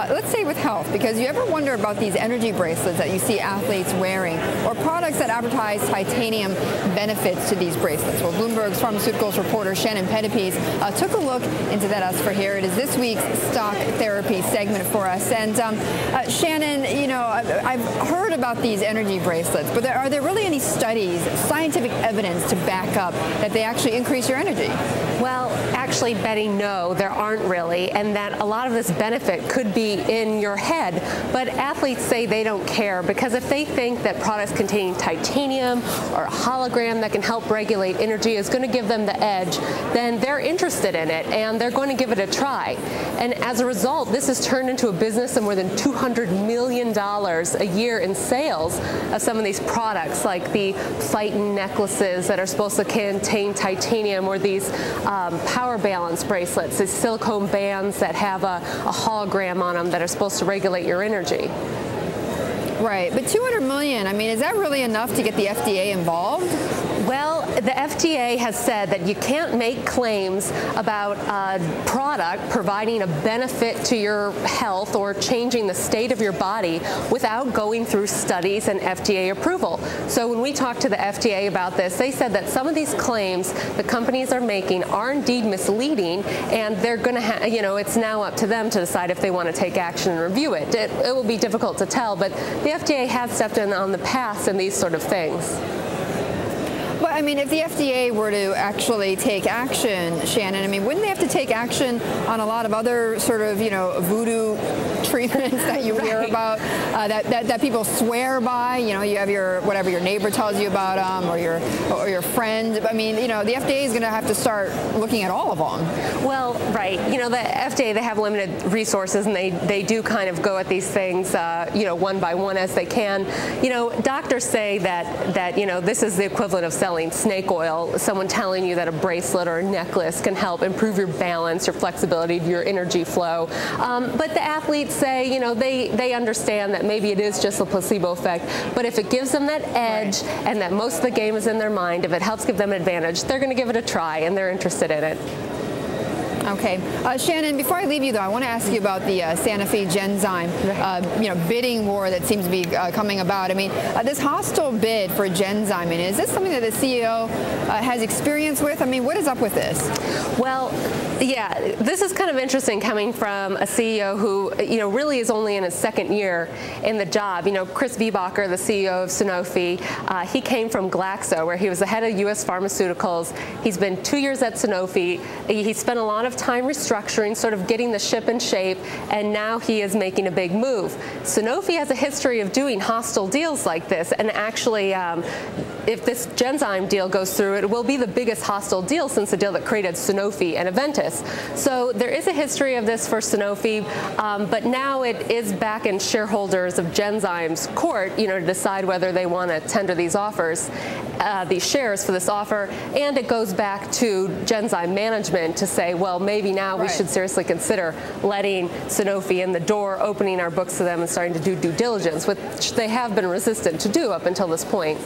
Uh, let's stay with health because you ever wonder about these energy bracelets that you see athletes wearing or products that advertise titanium benefits to these bracelets? Well, Bloomberg's pharmaceuticals reporter Shannon Pettypiece uh, took a look into that us for here. It is this week's stock therapy segment for us. And um, uh, Shannon, you know, I've heard about these energy bracelets, but are there really any studies, scientific evidence to back up that they actually increase your energy? Well, actually, Betty, no, there aren't really, and that a lot of this benefit could be in your head. But athletes say they don't care because if they think that products containing titanium or a hologram that can help regulate energy is going to give them the edge, then they're interested in it and they're going to give it a try. And as a result, this has turned into a business of more than $200 million a year in sales of some of these products, like the Phiten necklaces that are supposed to contain titanium or these um, power balance bracelets, these silicone bands that have a, a hologram on them that are supposed to regulate your energy. Right, but 200 million, I mean, is that really enough to get the FDA involved? Well, the FDA has said that you can't make claims about a product providing a benefit to your health or changing the state of your body without going through studies and FDA approval. So when we talked to the FDA about this, they said that some of these claims the companies are making are indeed misleading, and they're going to, you know, it's now up to them to decide if they want to take action and review it. it. It will be difficult to tell, but the FDA has stepped in on the past in these sort of things. I mean, if the FDA were to actually take action, Shannon, I mean, wouldn't they have to take action on a lot of other sort of, you know, voodoo treatments that you right. hear about, uh, that, that, that, people swear by? You know, you have your, whatever your neighbor tells you about them or your, or your friend. I mean, you know, the FDA is going to have to start looking at all of them. Well, right. You know, the FDA, they have limited resources and they, they do kind of go at these things, uh, you know, one by one as they can. You know, doctors say that, that you know, this is the equivalent of selling snake oil, someone telling you that a bracelet or a necklace can help improve your balance, your flexibility, your energy flow. Um, but the athletes say, you know, they, they understand that maybe it is just a placebo effect, but if it gives them that edge right. and that most of the game is in their mind, if it helps give them an advantage, they're going to give it a try and they're interested in it. Okay. Uh, Shannon, before I leave you, though, I want to ask you about the uh, Fe Genzyme, uh, you know, bidding war that seems to be uh, coming about. I mean, uh, this hostile bid for Genzyme, I mean, is this something that the CEO uh, has experience with? I mean, what is up with this? Well, yeah, this is kind of interesting coming from a CEO who, you know, really is only in his second year in the job. You know, Chris Viehbacher, the CEO of Sanofi, he came from Glaxo, where he was the head of U.S. Pharmaceuticals. He's been two years at Sanofi. He spent a lot of time restructuring, sort of getting the ship in shape, and now he is making a big move. Sanofi has a history of doing hostile deals like this, and actually, um, if this Genzyme deal goes through, it will be the biggest hostile deal since the deal that created Sanofi and Aventis. So there is a history of this for Sanofi, um, but now it is back in shareholders of Genzyme's court, you know, to decide whether they want to tender these offers, uh, these shares for this offer, and it goes back to Genzyme management to say, well, maybe now right. we should seriously consider letting Sanofi in the door, opening our books to them and starting to do due diligence, which they have been resistant to do up until this point.